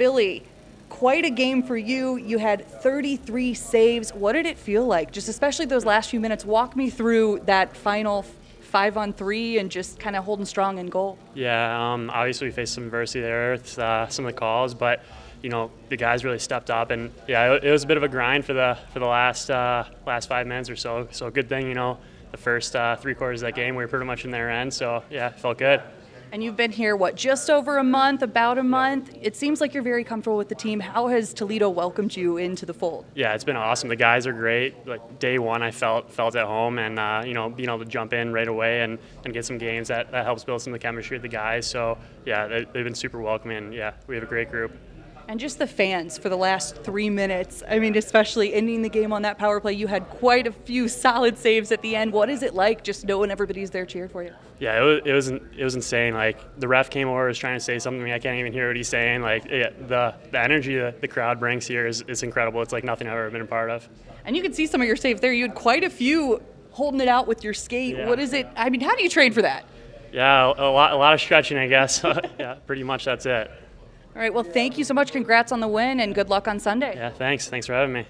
Billy, quite a game for you. You had 33 saves. What did it feel like? Just especially those last few minutes. Walk me through that final five on three and just kind of holding strong in goal. Yeah, um, obviously we faced some adversity there with uh, some of the calls, but you know the guys really stepped up, and yeah, it, it was a bit of a grind for the for the last uh, last five minutes or so. So good thing, you know, the first uh, three quarters of that game we were pretty much in their end. So yeah, felt good. And you've been here, what, just over a month, about a month? It seems like you're very comfortable with the team. How has Toledo welcomed you into the fold? Yeah, it's been awesome. The guys are great. Like day one, I felt felt at home, and uh, you know, being able to jump in right away and, and get some games that, that helps build some of the chemistry with the guys. So yeah, they, they've been super welcoming. Yeah, we have a great group. And just the fans for the last three minutes. I mean, especially ending the game on that power play. You had quite a few solid saves at the end. What is it like just knowing everybody's there cheering for you? Yeah, it was it was, it was insane. Like the ref came over, was trying to say something. I can't even hear what he's saying. Like yeah, the the energy that the crowd brings here is, is incredible. It's like nothing I've ever been a part of. And you can see some of your saves there. You had quite a few holding it out with your skate. Yeah. What is it? I mean, how do you train for that? Yeah, a lot a lot of stretching, I guess. yeah, pretty much that's it. All right. Well, thank you so much. Congrats on the win and good luck on Sunday. Yeah, thanks. Thanks for having me.